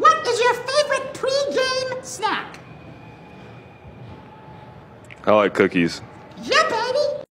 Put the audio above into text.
What is your favorite pre-game snack? I like cookies.